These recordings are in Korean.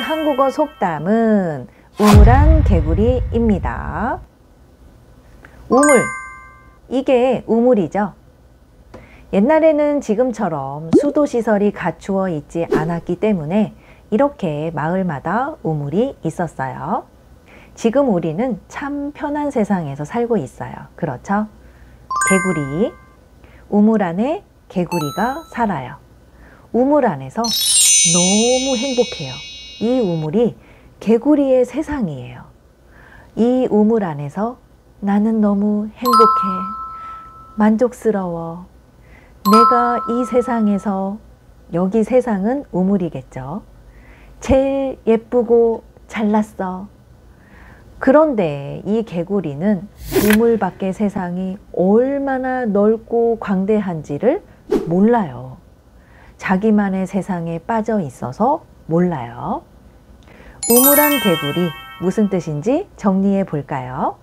한국어 속담은 우물한 개구리입니다. 우물. 이게 우물이죠. 옛날에는 지금처럼 수도시설이 갖추어 있지 않았기 때문에 이렇게 마을마다 우물이 있었어요. 지금 우리는 참 편한 세상에서 살고 있어요. 그렇죠? 개구리. 우물 안에 개구리가 살아요. 우물 안에서 너무 행복해요. 이 우물이 개구리의 세상이에요. 이 우물 안에서 나는 너무 행복해. 만족스러워. 내가 이 세상에서 여기 세상은 우물이겠죠. 제일 예쁘고 잘났어. 그런데 이 개구리는 우물 밖의 세상이 얼마나 넓고 광대한지를 몰라요. 자기만의 세상에 빠져 있어서 몰라요. 우물한 개구리 무슨 뜻인지 정리해 볼까요?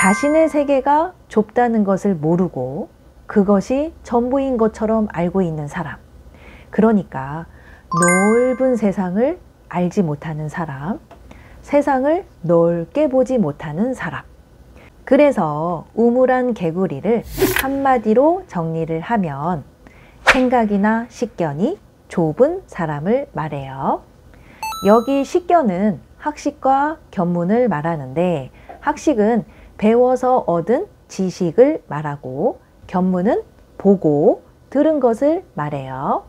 자신의 세계가 좁다는 것을 모르고 그것이 전부인 것처럼 알고 있는 사람. 그러니까 넓은 세상을 알지 못하는 사람, 세상을 넓게 보지 못하는 사람. 그래서 우물한 개구리를 한마디로 정리를 하면 생각이나 식견이 좁은 사람을 말해요. 여기 식견은 학식과 견문을 말하는데 학식은 배워서 얻은 지식을 말하고 견문은 보고 들은 것을 말해요.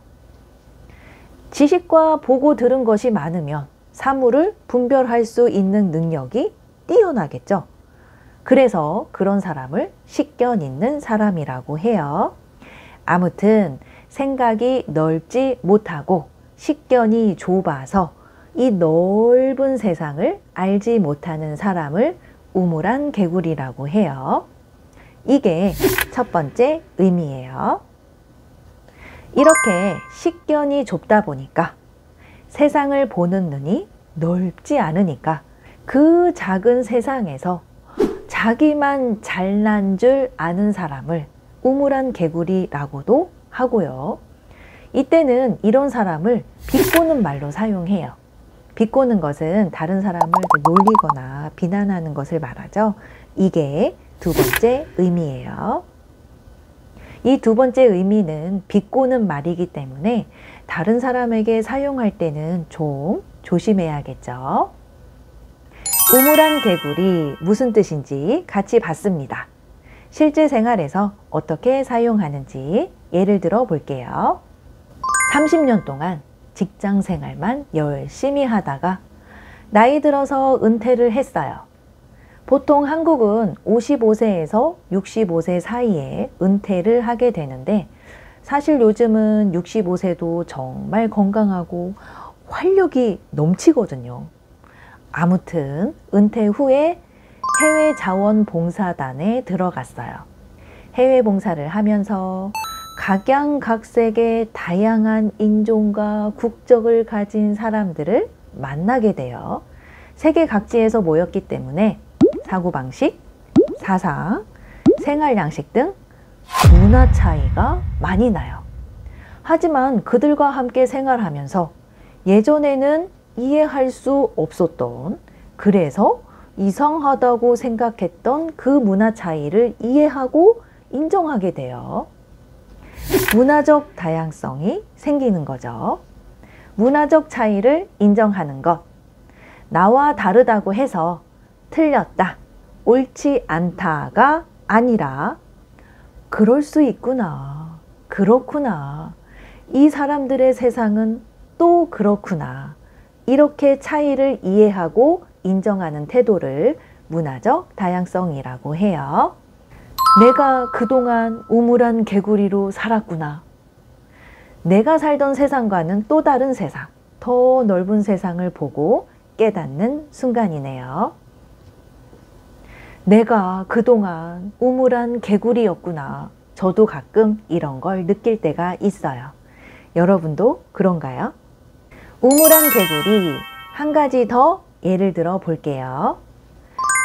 지식과 보고 들은 것이 많으면 사물을 분별할 수 있는 능력이 뛰어나겠죠. 그래서 그런 사람을 식견 있는 사람이라고 해요. 아무튼 생각이 넓지 못하고 식견이 좁아서 이 넓은 세상을 알지 못하는 사람을 우물한 개구리라고 해요. 이게 첫 번째 의미예요. 이렇게 식견이 좁다 보니까 세상을 보는 눈이 넓지 않으니까 그 작은 세상에서 자기만 잘난 줄 아는 사람을 우물한 개구리라고도 하고요. 이때는 이런 사람을 비꼬는 말로 사용해요. 비꼬는 것은 다른 사람을 놀리거나 비난하는 것을 말하죠. 이게 두 번째 의미예요. 이 두 번째 의미는 비꼬는 말이기 때문에 다른 사람에게 사용할 때는 좀 조심해야겠죠. 우물한 개구리 무슨 뜻인지 같이 봤습니다. 실제 생활에서 어떻게 사용하는지 예를 들어 볼게요. 30년 동안 직장 생활만 열심히 하다가 나이 들어서 은퇴를 했어요. 보통 한국은 55세에서 65세 사이에 은퇴를 하게 되는데 사실 요즘은 65세도 정말 건강하고 활력이 넘치거든요. 아무튼 은퇴 후에 해외 자원봉사단에 들어갔어요. 해외 봉사를 하면서 각양각색의 다양한 인종과 국적을 가진 사람들을 만나게 돼요. 세계 각지에서 모였기 때문에 사고방식, 사상, 생활 양식 등 문화 차이가 많이 나요. 하지만 그들과 함께 생활하면서 예전에는 이해할 수 없었던 그래서 이상하다고 생각했던 그 문화 차이를 이해하고 인정하게 돼요. 문화적 다양성이 생기는 거죠. 문화적 차이를 인정하는 것. 나와 다르다고 해서 틀렸다, 옳지 않다가 아니라 그럴 수 있구나, 그렇구나, 이 사람들의 세상은 또 그렇구나. 이렇게 차이를 이해하고 인정하는 태도를 문화적 다양성이라고 해요. 내가 그동안 우물한 개구리로 살았구나. 내가 살던 세상과는 또 다른 세상, 더 넓은 세상을 보고 깨닫는 순간이네요. 내가 그동안 우물한 개구리였구나. 저도 가끔 이런 걸 느낄 때가 있어요. 여러분도 그런가요? 우물한 개구리 한 가지 더 예를 들어 볼게요.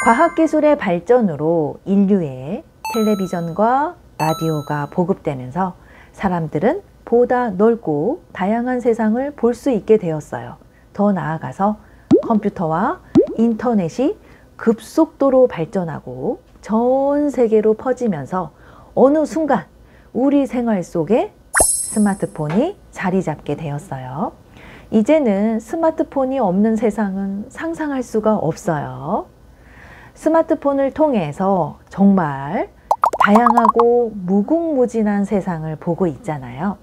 과학기술의 발전으로 인류의 텔레비전과 라디오가 보급되면서 사람들은 보다 넓고 다양한 세상을 볼 수 있게 되었어요. 더 나아가서 컴퓨터와 인터넷이 급속도로 발전하고 전 세계로 퍼지면서 어느 순간 우리 생활 속에 스마트폰이 자리 잡게 되었어요. 이제는 스마트폰이 없는 세상은 상상할 수가 없어요. 스마트폰을 통해서 정말 다양하고 무궁무진한 세상을 보고 있잖아요.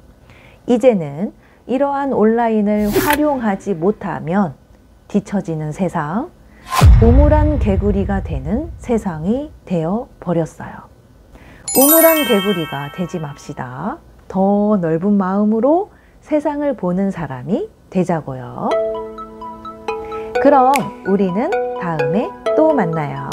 이제는 이러한 온라인을 활용하지 못하면 뒤처지는 세상, 우물한 개구리가 되는 세상이 되어 버렸어요. 우물한 개구리가 되지 맙시다. 더 넓은 마음으로 세상을 보는 사람이 되자고요. 그럼 우리는 다음에 또 만나요.